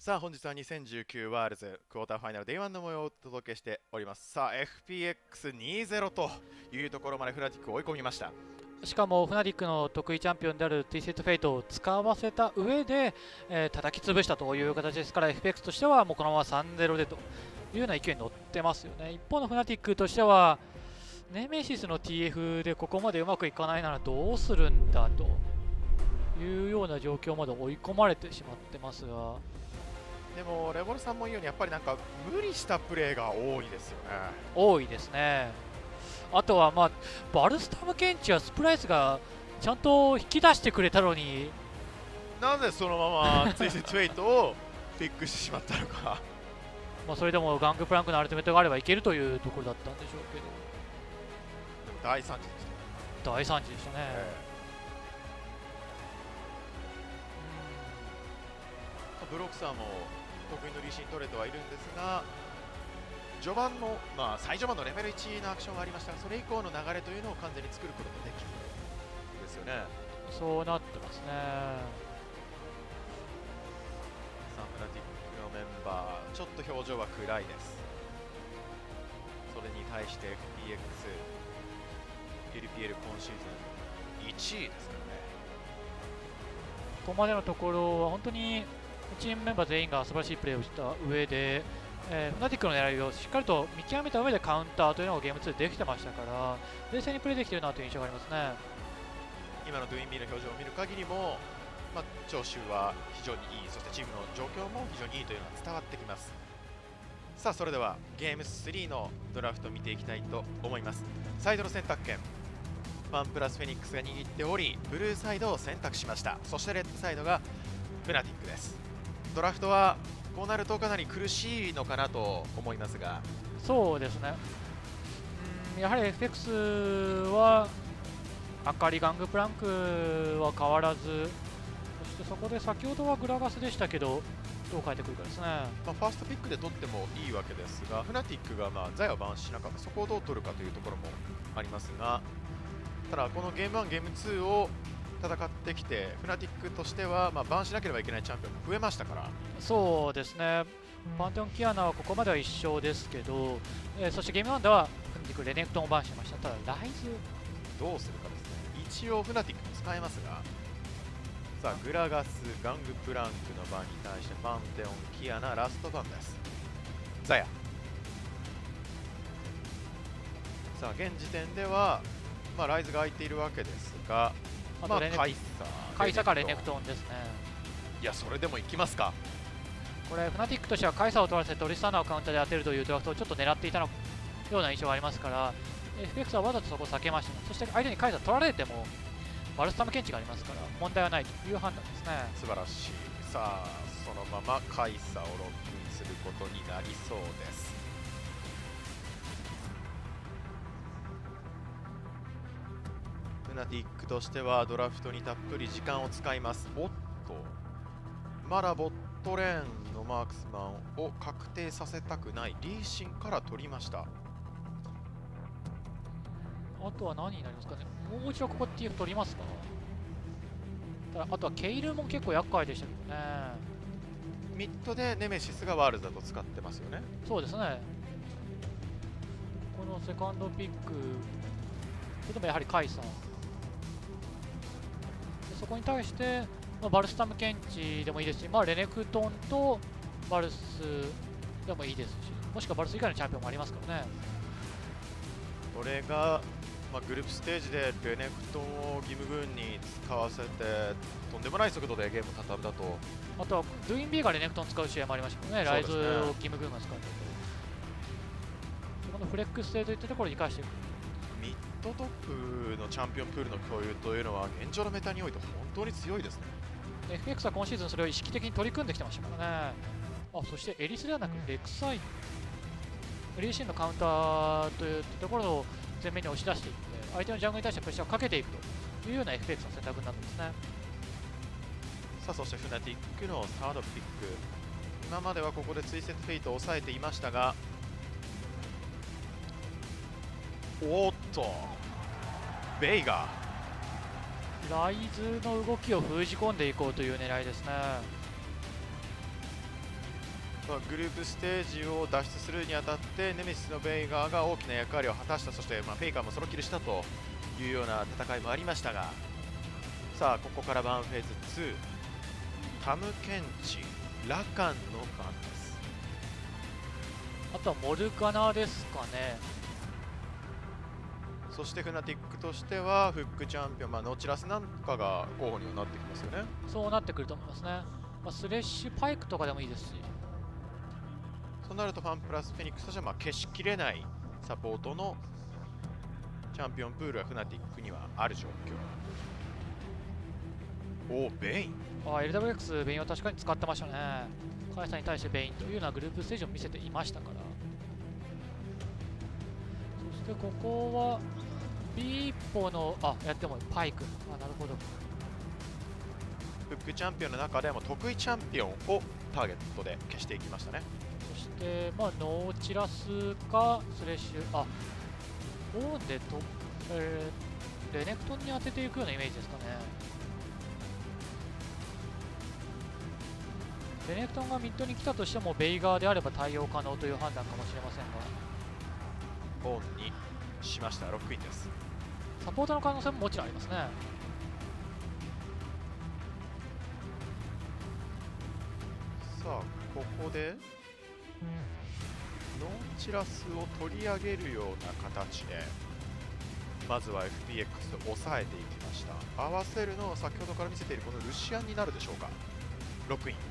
さあ本日は2019ワールズクォーターファイナル Day1 の模様をお届けしております。さあ FPX20 というところまでフナティックを追い込みました。しかもフナティックの得意チャンピオンである T セットフェイトを使わせた上で、えー、叩き潰したという形ですから FPX としてはもうこのまま3-0でというような勢いに乗ってますよね。一方のフナティックとしてはネメシスの TF でここまでうまくいかないならどうするんだというような状況まで追い込まれてしまってますが。でもレボルさんも言うようにやっぱりなんか無理したプレーが多いですよね。多いですね。あとはまあバルスタムケンチはスプライスがちゃんと引き出してくれたのに。なぜそのままツイストウェイトをピックしてしまったのか。まあそれでもガングプランクのアルティメットがあればいけるというところだったんでしょうけど。でも大惨事でした大惨事でしたね、えーブロックサーも得意のリシン取れてはいるんですが序盤の、まあ、最序盤のレベル1のアクションがありましたがそれ以降の流れというのを完全に作ることができるですよね。そうなってますね。サンフラティックのメンバーちょっと表情は暗いです。それに対してエル今シーズン1位ですからね。ここまでのところは本当にチームメンバー全員が素晴らしいプレーをした上で、えー、フナティックの狙いをしっかりと見極めた上でカウンターというのをゲーム2でできてましたから冷静にプレーできているなという印象がありますね。今のドゥインビーの表情を見る限りも、まあ、長州は非常にいいそしてチームの状況も非常にいいというのが伝わってきます。さあそれではゲーム3のドラフトを見ていきたいと思います。サイドの選択権。ファンプラスフェニックスが握っておりブルーサイドを選択しました。そしてレッドサイドがフナティックです。ドラフトはこうなるとかなり苦しいのかなと思いますが。そうですね。うん。やはり FX は明かりガングプランクは変わらずそしてそこで先ほどはグラガスでしたけどどう変えてくるかですね、まあ、ファーストピックで取ってもいいわけですがフナティックがまあザヤをバンしなかった。そこをどう取るかというところもありますがただこのゲーム1ゲーム2を戦ってきてフナティックとしては、まあ、バンしなければいけないチャンピオンも増えましたから。そうですね。パンテオン・キアナはここまでは1勝ですけど、えー、そしてゲーム1ではフナティックレネクトンをバンしました。ただライズどうするかですね。一応フナティックも使えますが。さあグラガスガングプランクの番に対してパンテオンキアナラストバンです。ザヤ。さあ現時点では、まあ、ライズが空いているわけですがあとレネ、まあ、カイサかレネクトンですね。いやそれでもいきますか。これフナティックとしてはカイサを取らせてトリスターナをカウンターで当てるというドラフトをちょっと狙っていたのような印象がありますから FX はわざとそこを避けましたそして相手にカイサ取られてもバルスタム検知がありますから問題はないという判断ですね素晴らしいさあそのままカイサをロックインすることになりそうですナティックとしてはドラフトにたっぷり時間を使います。おっとまだボットレーンのマークスマンを確定させたくない。リーシンから取りました。あとは何になりますかね。もう一度ここ TF 取りますか。ただあとはケイルも結構厄介でしたけどね。ミッドでネメシスがワールドだと使ってますよね。そうですね。このセカンドピック。それでもやはりカイサーそこに対して、まあ、バルスタム検知でもいいですし、まあ、レネクトンとバルスでもいいですしもしくはバルス以外のチャンピオンもありますからね。これが、まあ、グループステージでレネクトンを義務軍に使わせてとんでもない速度でゲームを畳んだと。あとはドゥインビーがレネクトン使う試合もありましたけどね、ね。ライズを義務軍が使うとそこのフレックス性といったところを生かしていくトトップのチャンピオンプールの共有というのは現状のメタにおいて本当に強いですね。FX は今シーズンそれを意識的に取り組んできてましたからねあそしてエリスではなくレクサイリーシンのカウンターというところを前面に押し出していって相手のジャングルに対してプレッシャーをかけていくというような FX の選択になってますね。さあそしてフナティックのサードピック今まではここでツイセットフェイトを抑えていましたがおっと。ベイガライズの動きを封じ込んでいこうという狙いですね。まあ、グループステージを脱出するにあたってネメシスのベイガーが大きな役割を果たしたそして、まあ、フェイカーもソロキルしたというような戦いもありましたが。さあここからバンフェーズ2タムケンチラカンの番です。あとはモルガナですかねそしてフナティックとしてはフックチャンピオン、まあ、ノーチラスなんかが候補にはなってきますよね。そうなってくると思いますね、まあ、スレッシュパイクとかでもいいですし。そうなるとファンプラスフェニックスとしてはまあ消しきれないサポートのチャンピオンプールはフナティックにはある状況。おおベイン。あ LWX ベインは確かに使ってましたね。カイさんに対してベインというようなグループステージを見せていましたから。そしてここは B 一歩のあやってもパイクあなるほどフックチャンピオンの中でも得意チャンピオンをターゲットで消していきましたねで、まあ、ノーチラスかスレッシュ、あオーンでと、えー、レネクトンに当てていくようなイメージですかね。レネクトンがミッドに来たとしても、ベイガーであれば対応可能という判断かもしれませんが。オンにしました、ロックインです。サポートの可能性ももちろんありますね。さあ、ここでノンチラスを取り上げるような形でまずは FPX を抑えていきました。合わせるのは先ほどから見せているこのルシアンになるでしょうか。ロックイン。で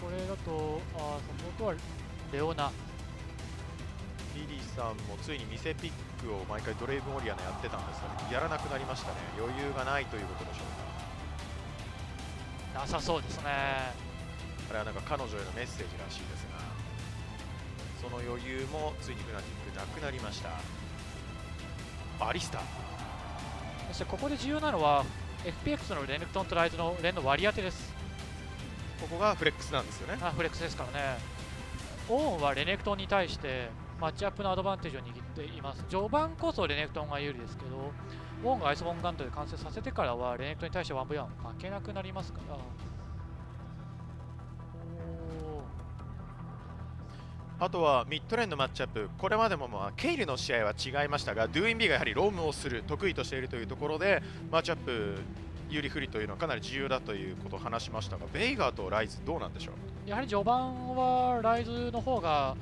これだとあサポートはレオナリリーさんもついにミセピックを毎回ドレイブ・モリアナやってたんですがやらなくなりましたね。余裕がないということでしょうか。なさそうですね。あれはなんか彼女へのメッセージらしいですがその余裕もついにフナティックなくなりました。アリスタそしてここで重要なのは FPX のレネクトンとライズの連の割り当てです。ここがフレックスなんですよね。あフレックスですからね。オーンはレネクトンに対してマッチアップのアドバンテージを握っています。序盤こそレネクトンが有利ですけどオーンがアイスボンガントで完成させてからはレネクトンに対して 1V1 負けなくなりますから。あとはミッドレーンのマッチアップ、これまでもまあケイルの試合は違いましたが、ドゥインビーがやはりロームをする、得意としているというところで、マッチアップ有利不利というのはかなり重要だということを話しましたが、ベイガーとライズ、どうなんでしょう？やはり序盤はライズの方が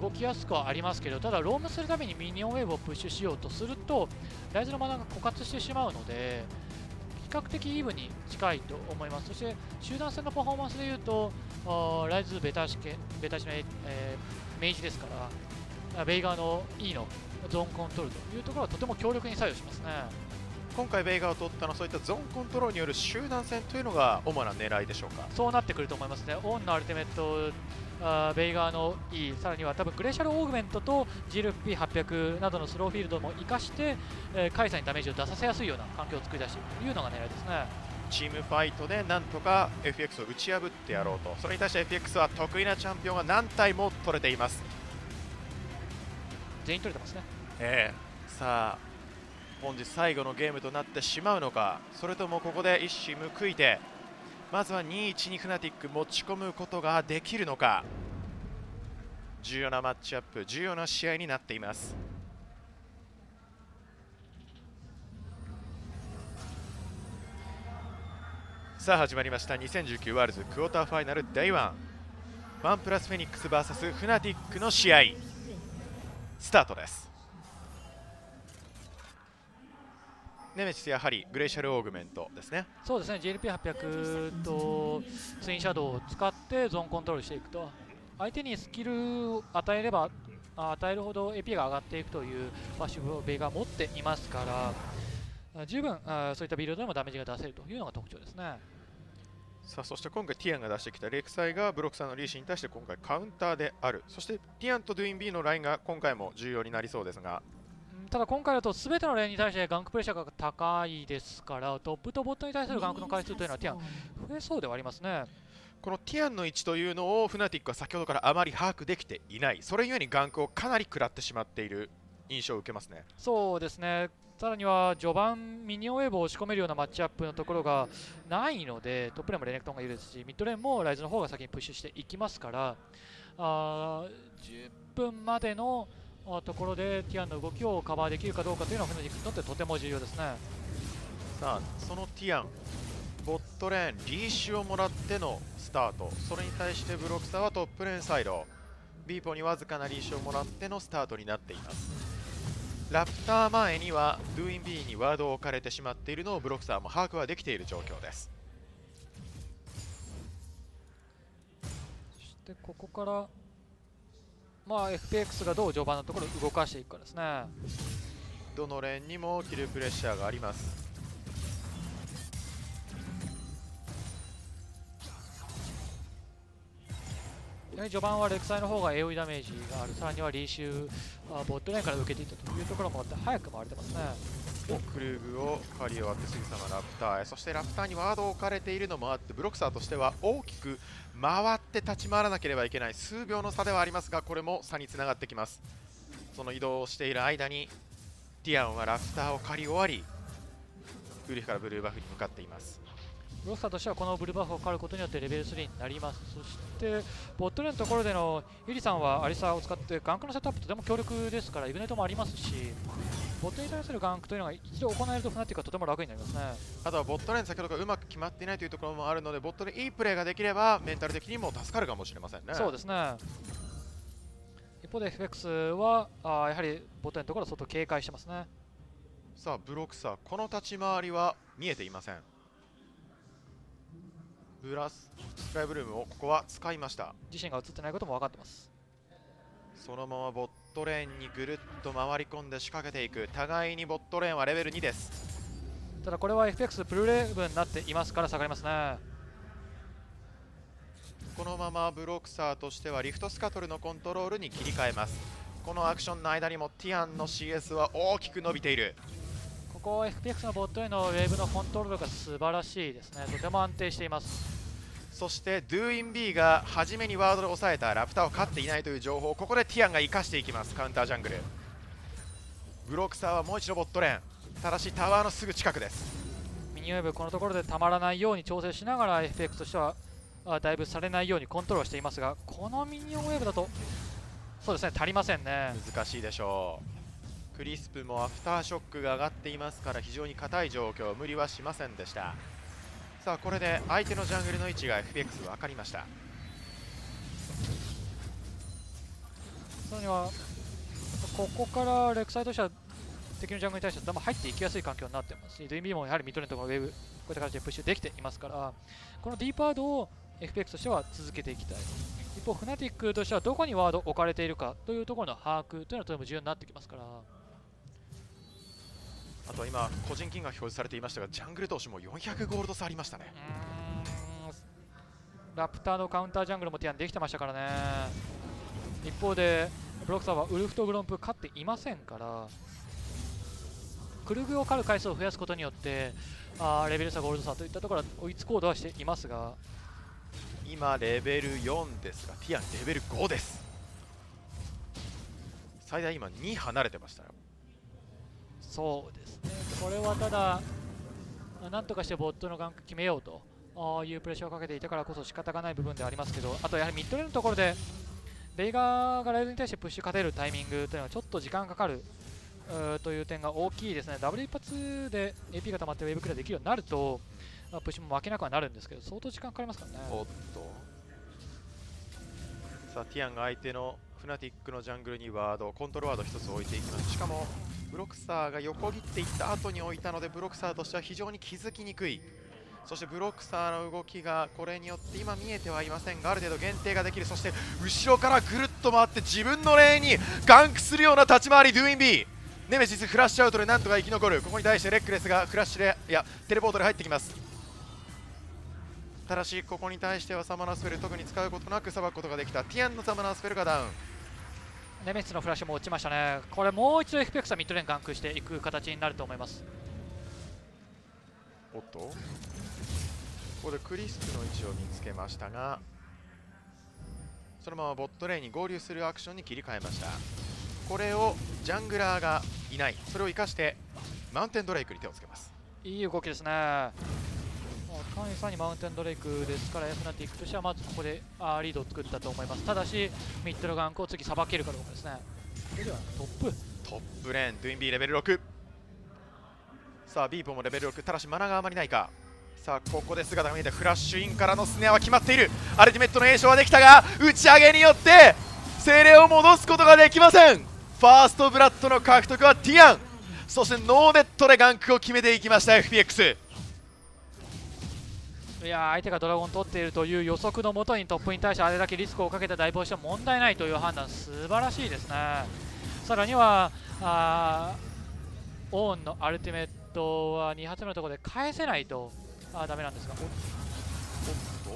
動きやすくはありますけど、ただロームするためにミニオンウェーブをプッシュしようとすると、ライズのマナが枯渇してしまうので、比較的イーブンに近いと思います。そして集団戦のパフォーマンスでいうと、ライズベタシケベタシメ、えー、メイジですから、ベイガーの E のゾーンコントロールというところはとても強力に作用しますね。今回、ベイガーを取ったのはそういったゾーンコントロールによる集団戦というのが主な狙いでしょうか？そうなってくると思いますね。オンのアルティメットあベイガーの E さらには多分グレーシャルオーグメントと GLP800 などのスローフィールドも生かして、えー、カイさんにダメージを出させやすいような環境を作り出していくというのが狙いですね。チームファイトでなんとか FX を打ち破ってやろうと。それに対して FX は得意なチャンピオンが何体も取れています。全員取れてますね。ええ。ー、さあ本日最後のゲームとなってしまうのか。それともここで一矢報いてまずは2-1にフナティック持ち込むことができるのか。重要なマッチアップ重要な試合になっています。さあ始まりました。2019ワールズクォーターファイナル第1ワン。プラスフェニックス VS フナティックの試合。スタートです。ネメシスやはりグレーシャルオーグメントですね。そうですね。GLP800 とツインシャドウを使ってゾーンコントロールしていくと。相手にスキルを与えれば与えるほど AP が上がっていくというパッシブをベイが持っていますから十分そういったビルドでもダメージが出せるというのが特徴ですね。さあそして今回ティアンが出してきたレク＝サイがブロックさんのリーシーに対して今回カウンターである。そしてティアンとドゥインビーのラインが今回も重要になりそうですがただ今回だと全てのレーンに対してガンクプレッシャーが高いですからトップとボットに対するガンクの回数というのはティアン増えそうではありますね。このティアンの位置というのをフナティックは先ほどからあまり把握できていない。それゆえにガンクをかなり食らってしまっている印象を受けますね。そうですね。さらには序盤ミニオンウェーブを押し込めるようなマッチアップのところがないのでトップレーンもレネクトンがいるですしミッドレーンもライズの方が先にプッシュしていきますからあ10分までのところでティアンの動きをカバーできるかどうかというのはフェノニックにとってとても重要ですね。さあそのティアンボットレーンリーシュをもらってのスタート。それに対してブロクサーはトップレーンサイド。ビーポにわずかなリーシュをもらってのスタートになっています。ラプター前にはドゥイン B にワードを置かれてしまっているのをブロクサーも把握はできている状況です。そしてここからまあ FPX がどう序盤のところ動かしていくかですね。どのレーンにもキルプレッシャーがあります。やはり序盤はレクサイの方が AOE ダメージがある。さらにはリーシュあボットレーンから受けていったというところもあって早く回れてますねクルーグを狩り終わってすぐさまラプターへ。そしてラプターにワードを置かれているのもあってブロクサーとしては大きく回って立ち回らなければいけない。数秒の差ではありますがこれも差につながってきます。その移動をしている間にティアンはラプターを狩り終わりウルフからブルーバフに向かっています。ブロッサーとしてはこのブルーバフを狩ることによってレベル3になります。そしてボットレーンのところでのユリさんはアリサを使ってガンクのセットアップとても強力ですからイグネットもありますしボットに対するガンクというのが一度行えるとフナティックはとても楽になりますね。あとはボットレーン先ほどからうまく決まっていないというところもあるのでボットでいいプレーができればメンタル的にも助かるかもしれませんね。そうですね。一方で FX はあやはりボットレーンのところ相当警戒してますね。さあブロックサーこの立ち回りは見えていません。ブラススカイブルームをここは使いました。自身が映ってないことも分かってます。そのままボットレーンにぐるっと回り込んで仕掛けていく。互いにボットレーンはレベル2です。ただこれは FX プルレーブになっていますから下がりますね。このままブロクサーとしてはリフトスカトルのコントロールに切り替えます。このアクションの間にもティアンの CS は大きく伸びている。ここ FPX のボットへのウェーブのコントロールが素晴らしいですね。とても安定していますそしてドゥイン B が初めにワードで抑えた。ラプターを勝っていないという情報。をここでティアンが生かしていきます。カウンタージャングル。ブロックサーはもう一度ボットレーン。ただしタワーのすぐ近くです。ミニオンウェーブこのところでたまらないように調整しながら FPX としてはあダイブされないようにコントロールしていますがこのミニオンウェーブだとそうですね足りませんね。難しいでしょう。クリスプもアフターショックが上がっていますから非常に硬い状況。無理はしませんでしたさあこれで相手のジャングルの位置が FPX 分かりました。さらにはここからレクサイとしては敵のジャングルに対して入っていきやすい環境になってますしドゥインビーもやはりミッドレンとかウェブこういった形でプッシュできていますからこのディープワードを FPX としては続けていきたい。一方フナティックとしてはどこにワード置かれているかというところの把握というのはとても重要になってきますからあと今個人金が表示されていましたがジャングル投手も400ゴールド差ありましたね。ラプターのカウンタージャングルもティアンできてましたからね。一方でブロックサーはウルフとグロンプ勝っていませんからクルグを狩る回数を増やすことによってあレベル差ゴールド差といったところは追いつこうとはしていますが。今レベル4ですがティアンレベル5です。最大今2離れてましたよそうですね。これはただなんとかしてボットのガンク決めようというプレッシャーをかけていたからこそ仕方がない部分ではありますけどあとやはりミッドレーンのところでベイガーがライズに対してプッシュ勝てるタイミングというのはちょっと時間かかるという点が大きいですね。ダブル一発で AP が溜まってウェーブクリアできるようになると、あ、プッシュも負けなくはなるんですけど相当時間かかりますからね。さあティアンが相手のフナティックのジャングルにワードコントロールワード1つ置いていきます。しかもブロックサーが横切っていった後に置いたのでブロックサーとしては非常に気づきにくい。そしてブロックサーの動きがこれによって今見えてはいませんがある程度限定ができる。そして後ろからぐるっと回って自分のレーンにガンクするような立ち回りドゥインビー。ネメシスフラッシュアウトでなんとか生き残る。ここに対してレックレスがフラッシュでいやテレポートで入ってきます。ただしここに対してはサマナースペル特に使うことなくさばくことができた。ティアンのサマナースペルがダウン。ネメシスのフラッシュも落ちましたね。これもう一度 FPX はミッドレーンガンクしていく形になると思います。おっと。ここでクリスプの位置を見つけましたがそのままボットレーンに合流するアクションに切り替えました。これをジャングラーがいない。それを生かしてマウンテンドレイクに手をつけます。いい動きですね間イさんにマウンテンドレイクですからフナティックとしてはまずここであーリードを作ったと思います。ただしミッドルガンクを次さばけるかどうかですね。トップ。トップレーンドゥインビーレベル6さあビーポもレベル6ただしマナがあまりないか。さあここで姿が見えてフラッシュインからのスネアは決まっている。アルティメットの詠唱はできたが打ち上げによって精霊を戻すことができません。ファーストブラッドの獲得はティアン。そしてノーネットでガンクを決めていきました FPX いや相手がドラゴン取っているという予測のもとにトップに対してあれだけリスクをかけた大帽子は問題ないという判断素晴らしいですね。さらにはあオーンのアルティメットは2発目のところで返せないとあダメなんですが。おっと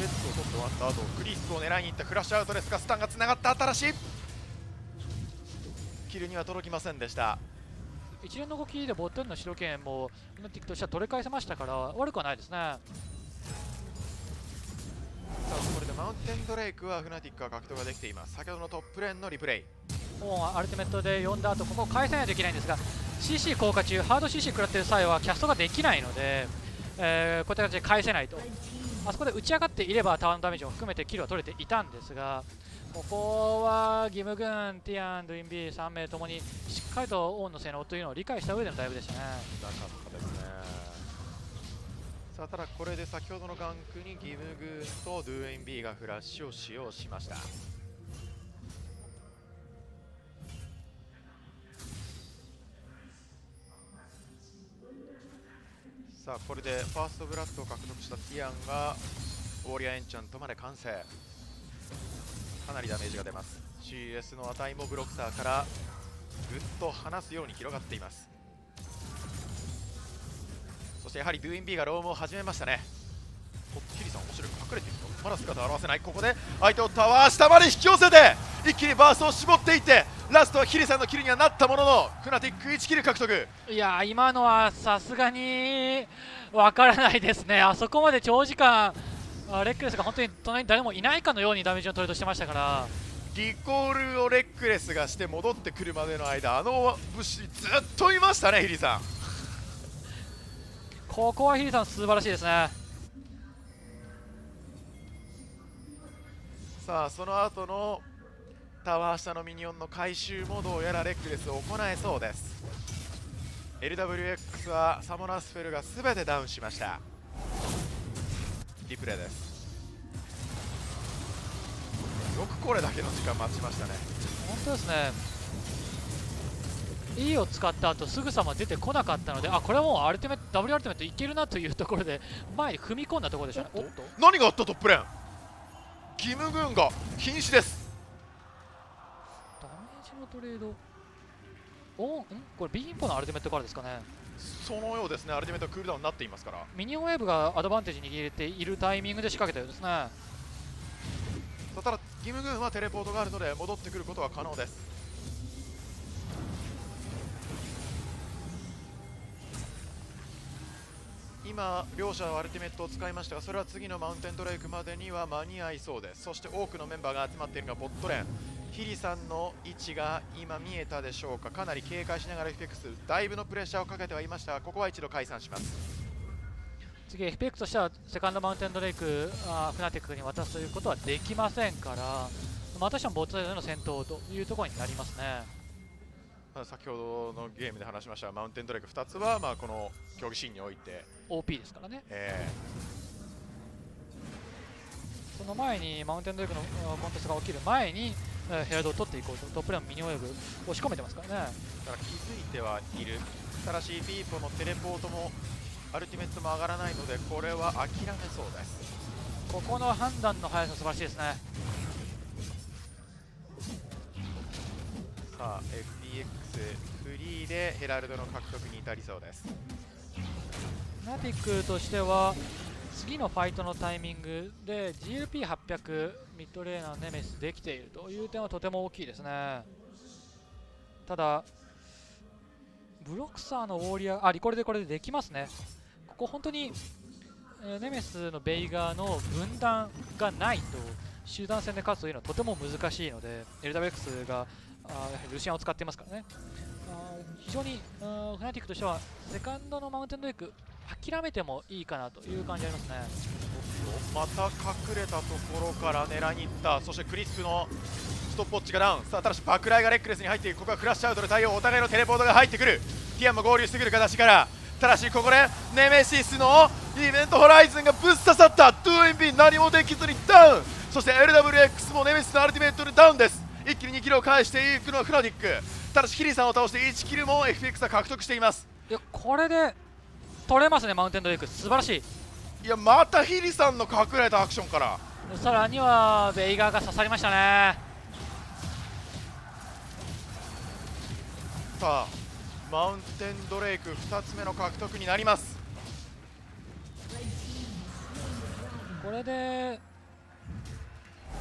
レッドを取って終わった後クリスを狙いに行ったフラッシュアウトですがスタンがつながった新しい。キルには届きませんでした。一連の動きでボットンの主導権もフナティックとしては取り返せましたから悪くはないですね。さあこれでマウンテンドレイクはフナティックは獲得ができています。先ほどのトップレーンのリプレイ。オーンはアルティメットで呼んだ後ここを返さないといけないんですが CC 効果中ハード CC 食らってる際はキャストができないので、えーこういった形で返せないと。あそこで打ち上がっていればタワーのダメージも含めてキルは取れていたんですがここはギムグン、ティアン、ドゥインビー3名ともにしっかりとオンの性能というのを理解した上でのダイブでしたね。なかったですねさあただこれで先ほどのガンクにギムグーンとドゥインビーがフラッシュを使用しました。さあこれでファーストブラッドを獲得したティアンがウォーリアエンチャントまで完成。かなりダメージが出ます。CS の値もブロクサーからぐっと離すように広がっています。そしてやはりドゥインビーがロームを始めましたね。おっとキリさん面白い隠れてると。まだ姿を現せない。ここで相手をタワー下まで引き寄せて一気にバーストを絞っていってラストはヒリさんのキルにはなったもののフナティック1キル獲得。いやー今のはさすがにわからないですね、あそこまで長時間、あレックレスが本当に隣に誰もいないかのようにダメージを取ろうとしてましたから、リコールをレックレスがして戻ってくるまでの間あの武士ずっといましたねヒリさん。ここはヒリさん、素晴らしいですね。さあその後のタワー下のミニオンの回収もどうやらレックレスを行えそうです。LWX はサモナスフェルが全てダウンしましたリプレイです。よくこれだけの時間待ちましたね。本当ですね。E を使った後すぐさま出てこなかったのであこれはもうアルティメット W アルティメットいけるなというところで前に踏み込んだところでしたねおっと。何があったトップレーン？ギムグーンが瀕死です。ダメージのトレード。おん？ん？これ B インポのアルティメットからですかねそのようですね。アルティメットはクールダウンになっていますから。ミニオンウェーブがアドバンテージ握れているタイミングで仕掛けたようですね。ただギムグーンはテレポートがあるので戻ってくることは可能です。今両者はアルティメットを使いましたがそれは次のマウンテンドレイクまでには間に合いそうです。そして多くのメンバーが集まっているのがボットレーンヒリさんの位置が今見えたでしょうか。かなり警戒しながら FX だいぶのプレッシャーをかけてはいましたがここは一度解散します。次 FPX としてはセカンドマウンテンドレイクあーフナティックに渡すということはできませんからまたしてもボットでの戦闘というところになりますね。まあ先ほどのゲームで話しましたマウンテンドレイク2つはまあこの競技シーンにおいて、OP ですからね。えその前にマウンテンドレイクのコンテストが起きる前に、えーヘラドを取っていこうとトップレーンミニオンウェーブ押し込めてますからね。だから気づいてはいる。ただしピーポのテレポートもアルティメットも上がらないのでこれは諦めそうです。ここの判断の速さ素晴らしいですね。さあ FPX フリーでヘラルドの獲得に至りそうです。ナティックとしては次のファイトのタイミングで GLP800 ミッドレーナーネメスできているという点はとても大きいですね。ただブロクサーのウォーリアーあリコルでこれでできますね。ここ本当に、えネメスのベイガーの分断がないと集団戦で勝つというのはとても難しいので LWX があやはりルシアンを使っていますからね。あ非常にフナティックとしてはセカンドのマウンテンドレイク諦めてもいいかなという感じありますね。また隠れたところから狙いに行った。そしてクリスプのストップウォッチがダウン。さあただし爆雷がレックレスに入っていく。ここはフラッシュアウトで対応お互いのテレポートが入ってくる。ティアンも合流してくる形から。ただしここでネメシスのイベントホライズンがぶっ刺さった。ドゥインビン何もできずにダウン。そして LWX もネメシスのアルティメットでダウンです。一気に2キロを返していくのはフナティック。ただしヒリさんを倒して1キルも FX は獲得しています。いやこれで取れますねマウンテンドレイク素晴らしい。いやまたヒリさんの隠れたアクションから。さらにはベイガーが刺さりましたね。さあマウンテンドレイク2つ目の獲得になります。これで、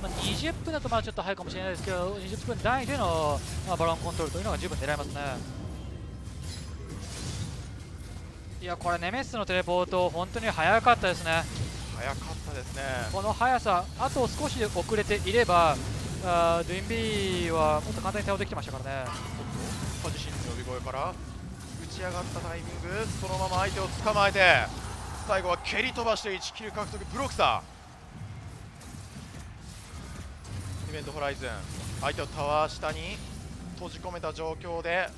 まあ、20分だとまあちょっと早いかもしれないですけど20分台での、まあ、バロンコントロールというのが十分狙えますねいやこれネメシスのテレポート本当に早かったですね。早かったですね。この速さあと少し遅れていればあードゥインビーはもっと簡単に対応できてましたからね。さあ自身の呼び声から打ち上がったタイミングそのまま相手を捕まえて最後は蹴り飛ばして1キル獲得ブロックさイベントホライズン。相手をタワー下に閉じ込めた状況で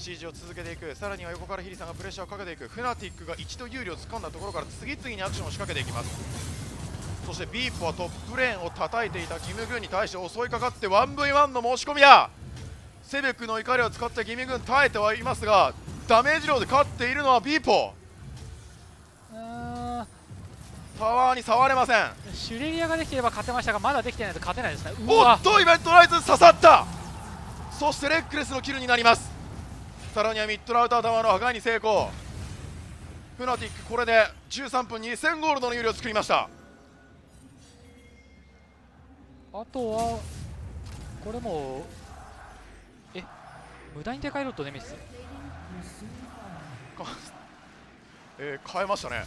CG を続けていく。さらには横からヒリさんがプレッシャーをかけていく。フナティックが一度有利を掴んだところから次々にアクションを仕掛けていきます。そしてビープはトップレーンを叩いていたギム軍に対して襲いかかって 1v1 の申し込みだセベクの怒りを使ってギミ軍耐えてはいますがダメージ量で勝っているのはビーポうー。んタワーに触れません。シュレリアができていれば勝てましたがまだできてないと勝てないですね。うおわっとイベントライズ刺さった。そしてレックレスのキルになりますさらにはミッドラウタータワーの破壊に成功。フナティックこれで13分2000ゴールドの有利を作りました。あとはこれもえ無駄にでかいロットネメシス えー変えましたね。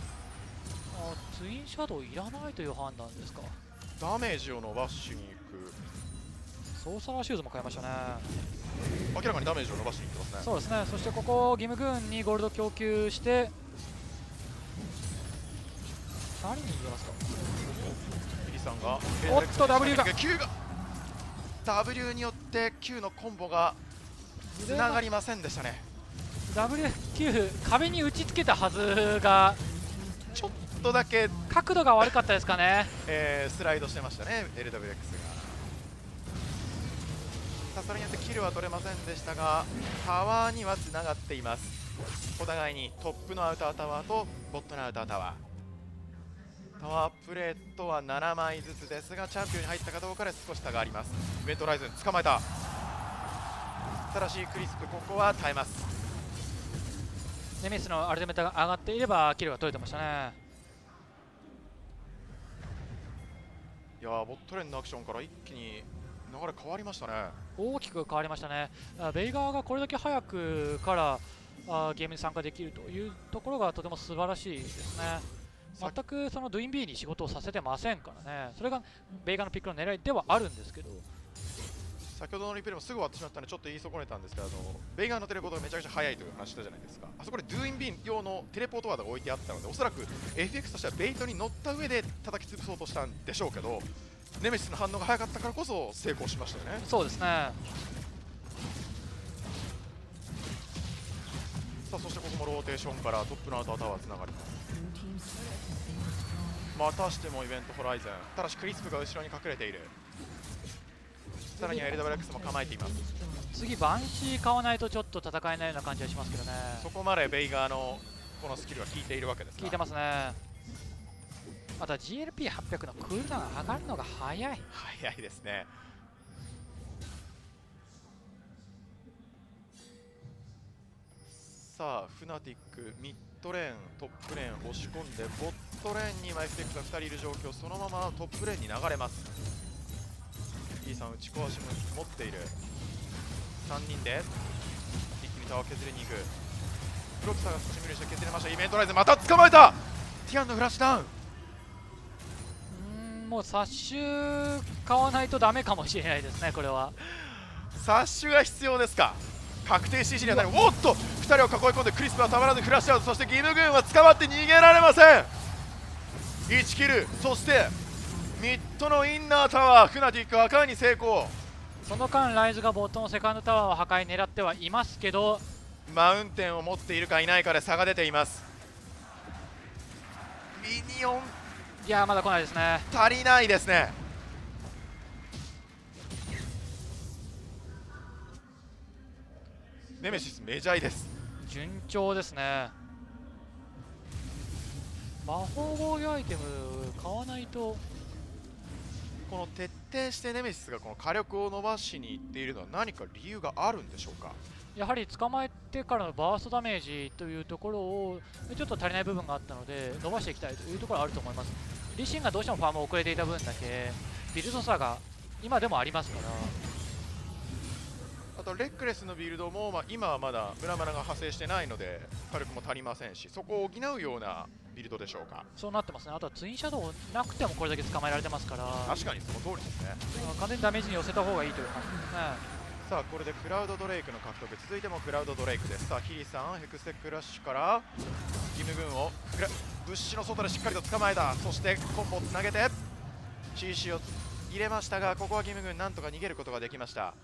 あツインシャドウいらないという判断ですか。ダメージを伸ばしに行くソーサラーシューズも買いましたね。明らかにダメージを伸ばしに行ってますね。そうですね。そしてここ義務軍にゴールド供給して何に逃げますか。ヒリさんがおっと W が。Q が。W によって Q のコンボがつながりませんでしたね。WQ 壁に打ちつけたはずがちょっとだけ、角度が悪かったですかね。えースライドしてましたね LWX がさあそれによってキルは取れませんでしたがタワーにはつながっています。お互いにトップのアウタータワーとボットのアウタータワー。タワープレートは7枚ずつですがチャンピオンに入ったかどうかで少し差があります。イベントライズン捕まえた。ただしクリスプここは耐えます。ネメシスのアルティメットが上がっていればキルが取れてましたね。いやーボットレーンのアクションから一気に流れ変わりましたね。大きく変わりましたね。あベイガーがこれだけ早くからあゲームに参加できるというところがとても素晴らしいですね。さ全くそのドゥインビーに仕事をさせてませんからね。それがベイガーのピックの狙いではあるんですけど。先ほどのリプレイもすぐ終わってしまったのでちょっと言い損ねたんですけどあのベイガーのテレポートがめちゃくちゃ速いという話したじゃないですか。あそこでドゥインビン用のテレポートワードが置いてあったのでおそらく FX としてはベイトに乗った上で叩き潰そうとしたんでしょうけどネメシスの反応が早かったからこそ成功しましたよね。そうですね。さあそしてここもローテーションからトップのアウタータワーつながります。またしてもイベントホライズン。ただしクリスプが後ろに隠れている。さらには LWX も構えています。次バンシー買わないとちょっと戦えないような感じはしますけどね。そこまでベイガーのこのスキルは効いているわけですが。聞いてますねあとは GLP800 のクールダウン上がるのが早い。早いですね。さあフナティックミッドレーントップレーン押し込んでボットレーンにマイフテックが2人いる状況そのままトップレーンに流れます。イーさん打ち壊しも持っている。3人で一気にタワー削りに行く。ブロックサーが少し無理して削れました。イベントライズまた捕まえた。ティアンのフラッシュダウン。んもうサッシュ買わないとダメかもしれないですねこれは。サッシュが必要ですか？確定 CC にはなるおっと！2人を囲い込んでクリスプはたまらずフラッシュアウト。そしてギム軍は捕まって逃げられません。1キル。そしてミッドのインナータワー。フナティック破壊に成功。その間ライズがボットのセカンドタワーを破壊狙ってはいますけど。マウンテンを持っているかいないかで差が出ています。ミニオンいやまだ来ないですね。足りないですね。ネメシスメジャーです。順調ですね。魔法防御アイテム買わないと。この徹底してネメシスがこの火力を伸ばしにいっているのは何か理由があるんでしょうか？やはり捕まえてからのバーストダメージというところをちょっと足りない部分があったので伸ばしていきたいというところはあると思います。リシンがどうしてもファーム遅れていた分だけビルド差が今でもありますから。あとレックレスのビルドも、まあ、今はまだムラムラが派生してないので火力も足りませんしそこを補うようなビルドでしょうか。そうなってますね。あとはツインシャドウなくてもこれだけ捕まえられてますから。確かにその通りですね。完全にダメージに寄せた方がいいという感じですねさあこれでクラウドドレイクの獲得。続いてもクラウドドレイクです。さあヒリさんヘクステックラッシュからギム軍を物資の外でしっかりと捕まえた。そしてコンボをつなげて CC を入れましたがここはギム軍なんとか逃げることができました。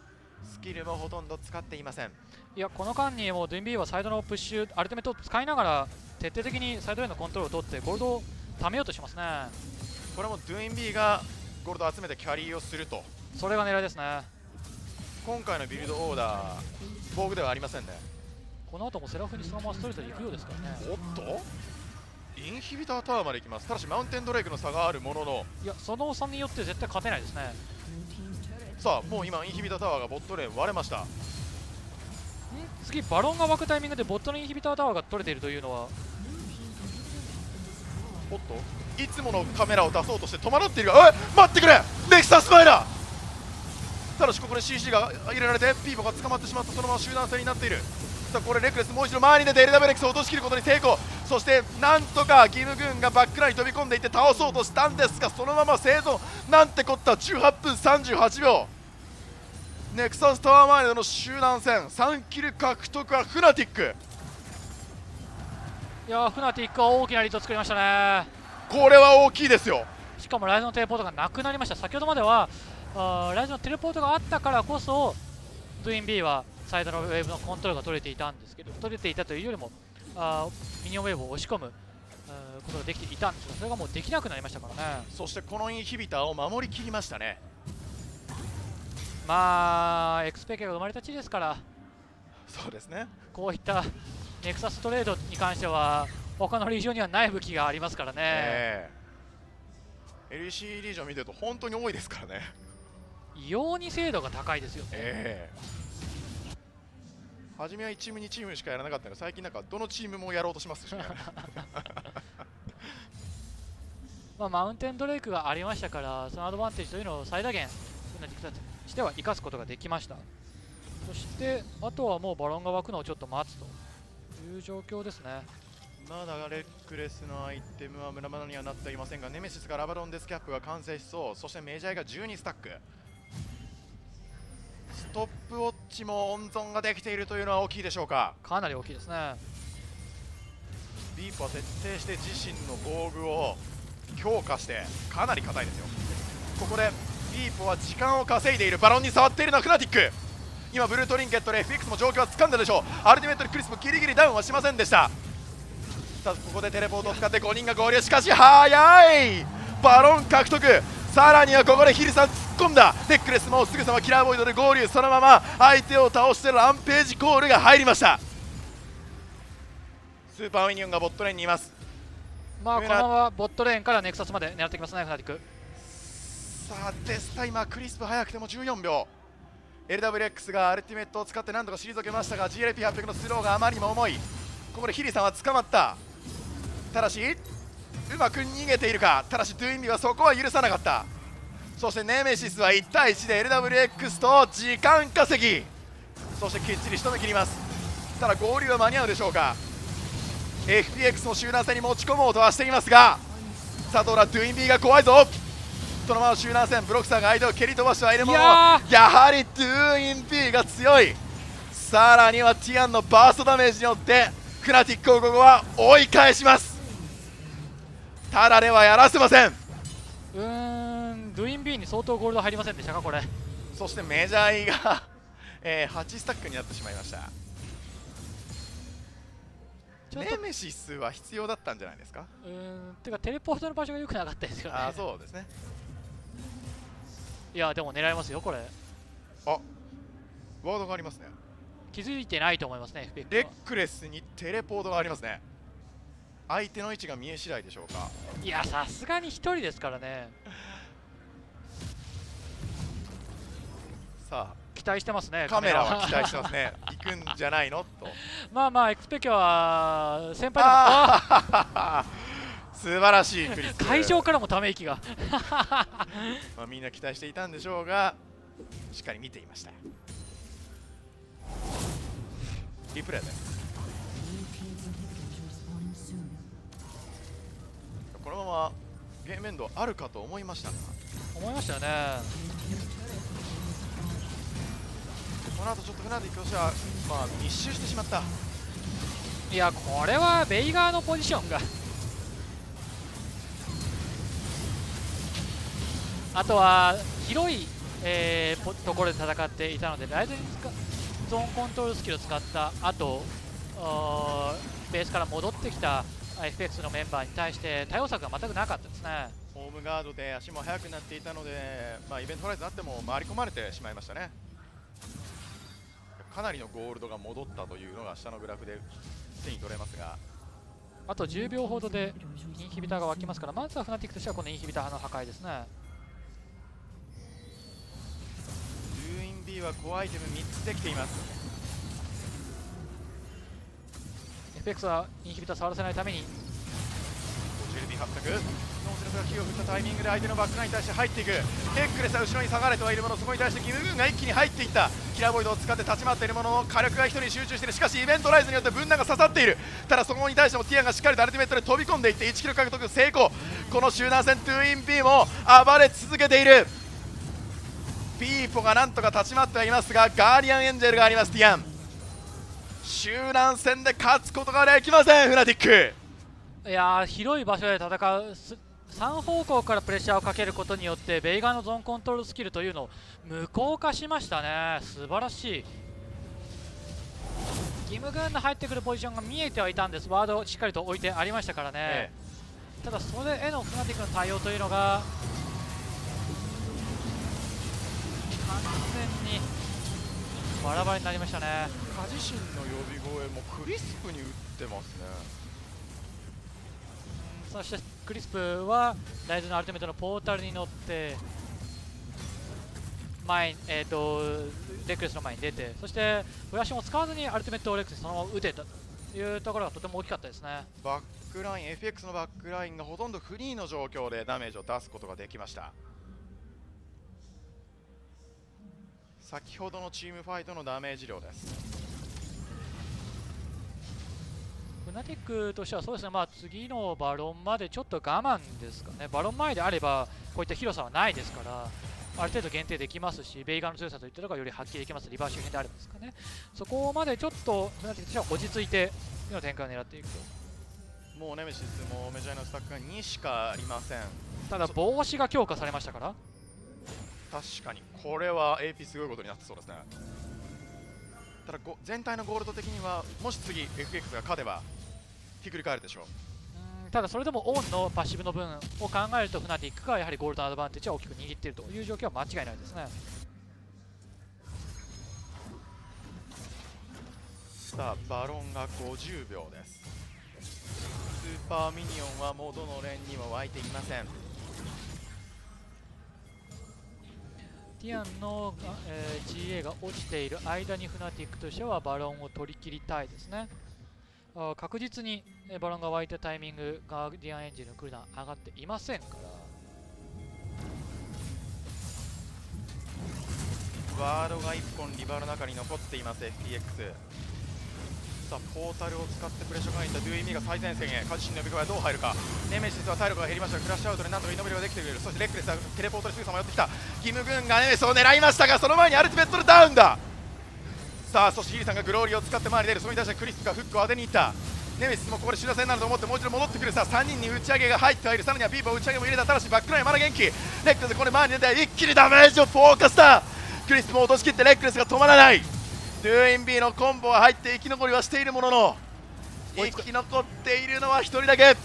スキルもほとんど使っていません。いやこの間にもうドゥインビーはサイドのプッシュアルティメットを使いながら徹底的にサイドへのコントロールを取ってゴールドを貯めようとしますね。これもドゥインビーがゴールドを集めてキャリーをすると。それが狙いですね今回のビルドオーダー防具ではありませんね。この後もセラフにそのままストレートで行くようですからね。おっと？インヒビタータワーまで行きます。ただしマウンテンドレイクの差があるものの。いやその差によって絶対勝てないですね。さあもう今インヒビタータワーがボットレーン割れました。次バロンが湧くタイミングでボットのインヒビタータワーが取れているというのは。おっと？いつものカメラを出そうとして戸惑っているがえ待ってくれ！ネクサスマイラーただしここで CC が入れられてピーポが捕まってしまったそのまま集団戦になっている。さあこれレクレスもう一度前に出て LWX を落としきることに成功。そしてなんとかギム軍がバックラインに飛び込んでいって倒そうとしたんですがそのまま生存。なんてこった18分38秒。ネクサスタワー前での集団戦。3キル獲得はフナティック。いやフナティックは大きなリードを作りましたね。これは大きいですよ。しかもライズのテレポートがなくなりました。先ほどまではあライズのテレポートがあったからこそドゥイン B はサイドのウェーブのコントロールが取れていたんですけど取れていたというよりもあミニオンウェーブを押し込むことができていたんですがそれがもうできなくなりましたからね。そしてこのインヒビターを守りきりましたね。まあエクスペケが生まれた地ですから。そうですね。こういったネクサストレードに関しては他のリージョンにはない武器がありますからね、えー、LEC リージョン見てると本当に多いですからね異様に精度が高いですよね、えー、初めは1チーム2チームしかやらなかったので最近なんかどのチームもやろうとしますしね。まあ、マウンテンドレイクがありましたからそのアドバンテージというのを最大限しては生かすことができました。そしてあとはもうバロンが湧くのをちょっと待つという状況ですね。まだレックレスのアイテムはムラムラにはなっていませんがネメシスがラバロンデスキャップが完成しそう。そしてメジャーが12スタックストップウォッチも温存ができているというのは大きいでしょうか？かなり大きいですね。ディープは徹底して自身の防具を強化してかなり硬いですよ。ここでディープは時間を稼いでいるバロンに触っているのはフナティック。今ブルートリンケットで FX も状況は掴んだでしょう。アルティメットでクリスもギリギリダウンはしませんでした。さあここでテレポートを使って5人が合流。しかし速い！バロン獲得。さらにはここでヒルさん込んだ。デックレスもすぐさまキラーボイドで合流。そのまま相手を倒してランページコールが入りました。スーパーミニオンがボットレーンにいます。まあこのままボットレーンからネクサスまで狙ってきますねフナティックさあデスタイマークリスプ早くても14秒。LWX がアルティメットを使って何とか退けましたが GLP800 のスローがあまりにも重い。ここでヒリサンは捕まった。ただしうまく逃げているか。ただしドゥインビはそこは許さなかったそしてネメシスは1対1で LWX と時間稼ぎ。そしてきっちり仕留め切ります。ただ合流は間に合うでしょうか。FPX の集団戦に持ち込もうとはしていますが佐藤らドゥインビーが怖いぞ。そのまま集団戦ブロックサーが相手を蹴り飛ばしてはいるもの。のやはりドゥーイン P が強い。さらにはティアンのバーストダメージによってフナティックをここは追い返します。ただではやらせませんうーんドゥイン B に相当ゴールド入りませんでしたかこれ。そしてメジャーイが、えー、8スタックになってしまいました。ネメシスは必要だったんじゃないですか？うーんてかテレポートの場所が良くなかったですよね。あーそうですね。いやでも狙いますよこれ。あワードがありますね。気づいてないと思いますねレッは。クレスにテレポートがありますね。相手の位置が見え次第でしょうか？いやさすがに1人ですからねさ期待してますねあカメラは。期待してますね。行くんじゃないの？と。まあまあエクスペキョは先輩でも 素晴らしいクリス。会場からもため息が。まあ、みんな期待していたんでしょうがしっかり見ていました。リプレイで。すこのままゲームエンドあるかと思いましたが。思いましたよねこの後ちょっとフナティックとしては、まあ、密集してしまった。いやこれはベイガーのポジションが。あとは広い、えーポところで戦っていたのでライズに使ゾーンコントロールスキルを使った。後ベースから戻ってきた FX のメンバーに対して対応策が全くなかったですね。ホームガードで足も速くなっていたので、まあ、イベントライズになっても回り込まれてしまいましたねかなりのゴールドが戻ったというのが下のグラフで手に取れますが。あと10秒ほどでインヒビターが湧きますからまずはフナティックとしてはこのインヒビターの破壊ですね。ルーイン B はコアアイテム3つできています。FX はインヒビター触らせないために。50LB800 ノーセルフがキを振ったタイミングで相手のバックラインに対して入っていく。ヘックレスは後ろに下がれてはいるものそこに対してギムグンが一気に入っていったキラボイドを使って立ち回っているものの火力が一人集中している。しかしイベントライズによって分断が刺さっている。ただそこに対してもティアンがしっかりとアルティメットで飛び込んでいって1キロ獲得成功。この集団戦トゥイン P も暴れ続けている。ピーポがなんとか立ち回ってはいますがガーディアンエンジェルがありますティアン。集団戦で勝つことができませんフナティック。いや広い場所で戦う3方向からプレッシャーをかけることによってベイガーのゾーンコントロールスキルというのを無効化しましたね。素晴らしい。ギムグンの入ってくるポジションが見えてはいたんです。ワードをしっかりと置いてありましたからね、えただそれへのフナティックの対応というのが完全にバラバラになりましたね。カジシンの呼び声もクリスプに打ってますねそしてクリスプはライズのアルティメットのポータルに乗って前、えー、とレクレスの前に出てそしてフラッシュも使わずにアルティメットをレクレスそのまま打てたというところがとても大きかったですね。バックライン FX のバックラインがほとんどフリーの状況でダメージを出すことができました。先ほどのチームファイトのダメージ量です。ナティックとしてはそうですね、まあ、次のバロンまでちょっと我慢ですかね、バロン前であればこういった広さはないですから、ある程度限定できますし、ベイガーの強さといったのがよりはっきりできます、リバー周辺であればですかね、そこまでちょっとフナティックとしては落ち着いて、次の展開を狙っていくと。もうネメシスもメジャーのスタックが2しかありません。ただ帽子が強化されましたから。確かに。これは AP すごいことになってそうですね。ただご全体のゴールド的にはもし次 FX が勝てばひっくり返るでしょう。うんただそれでもオンのパッシブの分を考えるとフナティックがやはりゴールドのアドバンテージは大きく握っているという状況は間違いないですね。さあバロンが50秒です。スーパーミニオンはもうどのレーンにも湧いていません。ティアンの、がえー GA が落ちている間にフナティックとしてはバロンを取り切りたいですねあ確実に、バロンが湧いたタイミングガーディアンエンジンのクールダウン上がっていませんから。ワードが1本リバーの中に残っています FTX さあポータルを使ってプレッシャーが入ったドゥイミが最前線へ。カジシンの呼び声はどう入るか。ネメシスは体力が減りましたがクラッシュアウトでなんとかイノベルができてくれる。そしてレックレスはテレポートですぐさま寄ってきた。ギム軍がネメシスを狙いましたがその前にアルティメットでダウンだ。さあそしてヒリさんがグローリーを使って前に出る。それに対してクリスがフックを当てにいった。ネメシスもここで修羅戦になると思ってもう一度戻ってくる。さあ3人に打ち上げが入ってはいる。さらにはビーバー打ち上げも入れた。ただしバックラインまだ元気。レックレスこれ前に出て一気にダメージをフォーカスだ。クリスも落としきってレックレスが止まらない。ドゥーインビーのコンボは入って生き残りはしているものの生き残っているのは1人だけ。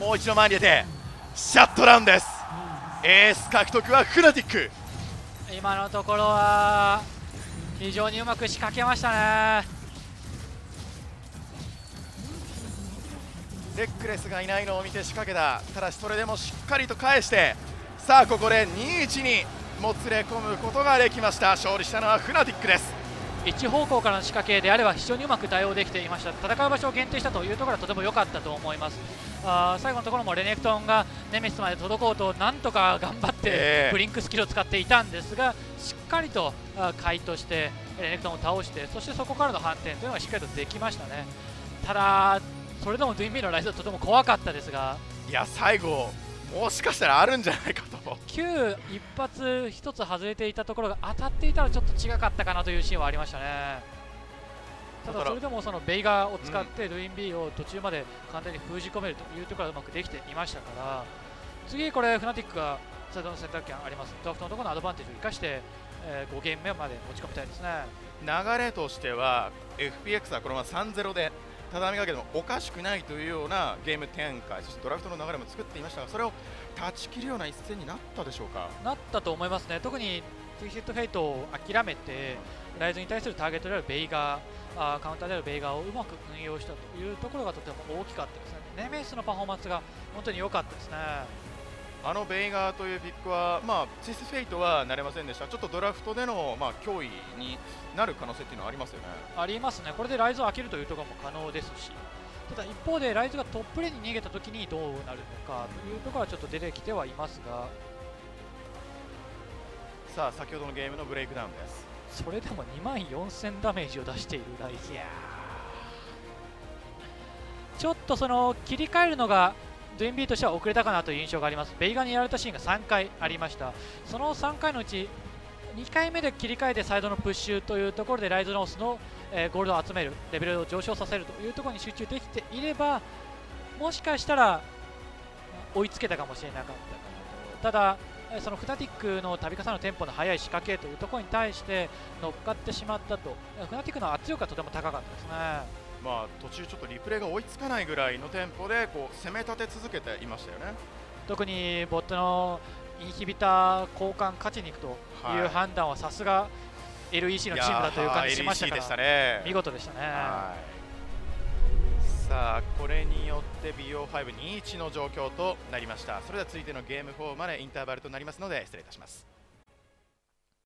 もう一度前に出てシャットダウンです。エース獲得はフナティック。今のところは非常にうまく仕掛けましたね。レックレスがいないのを見て仕掛けた。ただしそれでもしっかりと返して。さあここで2-1にもつれ込むことができました。勝利したのはフナティックです。一方向からの仕掛けであれば非常にうまく対応できていました。戦う場所を限定したというところはとても良かったと思います。あー最後のところもレネクトンがネメシスまで届こうとなんとか頑張ってええ。ブリンクスキルを使っていたんですがしっかりと回答してレネクトンを倒してそしてそこからの反転というのがしっかりとできましたね。ただそれでもドゥインビーのライズはとても怖かったですがいや最後もしかしたらあるんじゃないかと。9一発1つ外れていたところが当たっていたらちょっと違かったかなというシーンはありましたね。ただそれでもそのベイガーを使ってドゥインビーを途中まで簡単に封じ込めるというところがうまくできていましたから。次これフナティックがサイドの選択権あります。ドラフトのところのアドバンテージを生かして、え5ゲーム目まで持ち込みたいですね。流れとしては FPX はこのまま3-0で畳みかけてもおかしくないというようなゲーム展開そしてドラフトの流れも作っていましたがそれを断ち切るような一戦になったでしょうか？なったと思いますね。特にツイステッドフェイトを諦めてライズに対するターゲットであるベイガーあーカウンターであるベイガーをうまく運用したというところがとても大きかったですね。ネメシスのパフォーマンスが本当に良かったですねあのベイガーというピックは、まあ、シスフェイトはなれませんでした。ちょっとドラフトでの、まあ、脅威になる可能性っていうのはありますよね。ありますね。これでライズを開けるというところも可能ですし。ただ一方でライズがトップレーンに逃げた時にどうなるのかというところはちょっと出てきてはいますが。さあ先ほどのゲームのブレイクダウンです。それでも2万4000ダメージを出しているライズ。ちょっとその切り替えるのがドゥインビーとしては遅れたかなという印象があります。ベイガにやられたシーンが3回ありました。その3回のうち2回目で切り替えてサイドのプッシュというところでライズノースの、えゴールドを集めるレベルを上昇させるというところに集中できていればもしかしたら追いつけたかもしれなかったかなただそのフナティックの度重なるテンポの速い仕掛けというところに対して乗っかってしまったと。フナティックの圧力がとても高かったですね。まあ、途中ちょっとリプレイが追いつかないぐらいのテンポでこう攻め立て続けていましたよね。特にボットのインヒビター交換勝ちに行くというはい判断はさすが LEC のチームだという感じしましたね。見事でしたね。はい。さあこれによって BO521 の状況となりました。それでは続いてのゲーム4までインターバルとなりますので失礼いたします